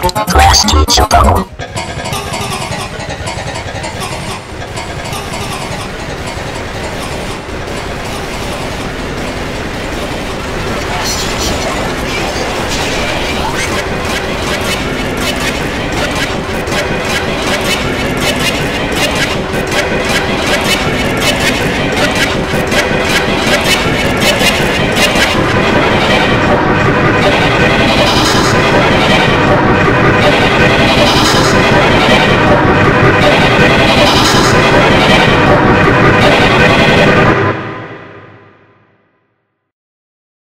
Class teacher.